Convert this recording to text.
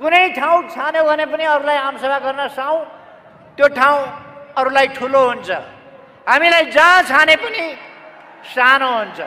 कुनै ठाउँ छान्यो भने पनि अरूलाई आमसभा गर्न साउँ त्यो ठाउँ अरूलाई ठुलो हुन्छ। हामीलाई जहाँ छाने पनि सानो हुन्छ।